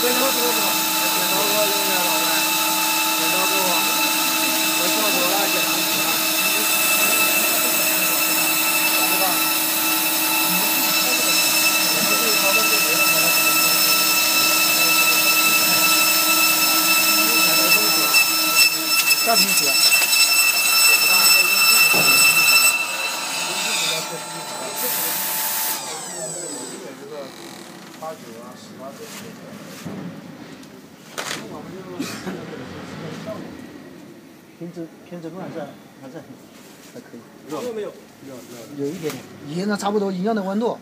剪刀给我，剪刀给我用一下，老板。剪刀给我，我需要做那剪刀。对吧？嗯，开的。了。开始操作，开始操作。用剪子。不，八九啊，十八这的。那我们就是这个是。还是还还可以。热没有？有。有一点点，已经差不多一样的温度。